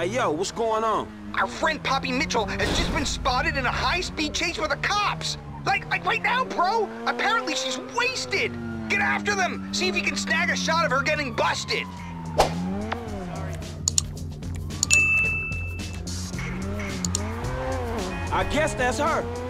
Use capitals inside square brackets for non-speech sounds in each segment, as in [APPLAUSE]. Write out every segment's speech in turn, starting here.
Hey, yo, what's going on? Our friend Poppy Mitchell has just been spotted in a high-speed chase with the cops. Like, like right now, bro. Apparently she's wasted. Get after them. See if you can snag a shot of her getting busted. I guess that's her.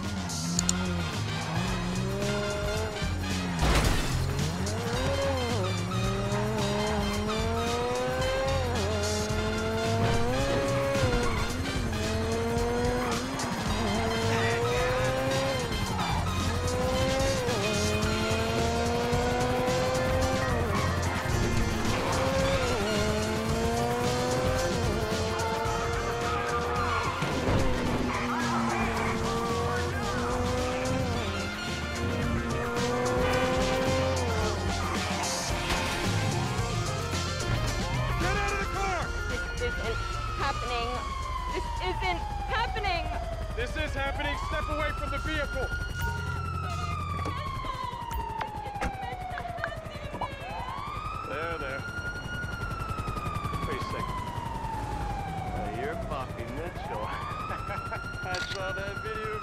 This isn't happening! This is happening! Step away from the vehicle! There, there. Wait a second. Uh, you're Poppy Mitchell. [LAUGHS] I saw that video